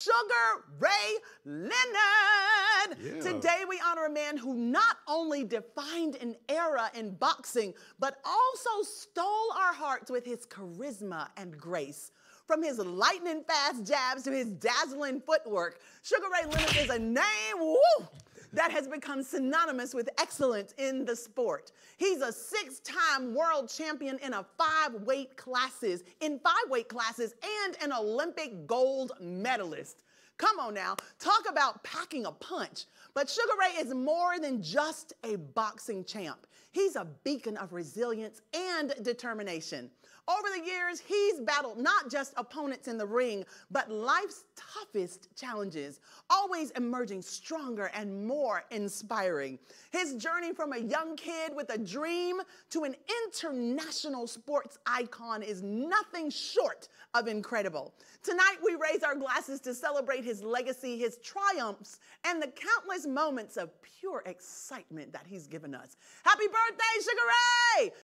Sugar Ray Leonard. Yeah. Today we honor a man who not only defined an era in boxing, but also stole our hearts with his charisma and grace. From his lightning fast jabs to his dazzling footwork, Sugar Ray Leonard is a name, woo, that has become synonymous with excellence in the sport. He's a six-time world champion in a five weight classes, in five weight classes, and an Olympic gold medalist. Come on now, talk about packing a punch. But Sugar Ray is more than just a boxing champ. He's a beacon of resilience and determination. Over the years, he's battled not just opponents in the ring, but life's toughest challenges, always emerging stronger and more inspiring. His journey from a young kid with a dream to an international sports icon is nothing short of incredible. Tonight, we raise our glasses to celebrate his legacy, his triumphs, and the countless moments of pure excitement that he's given us. Happy birthday, Sugar Ray!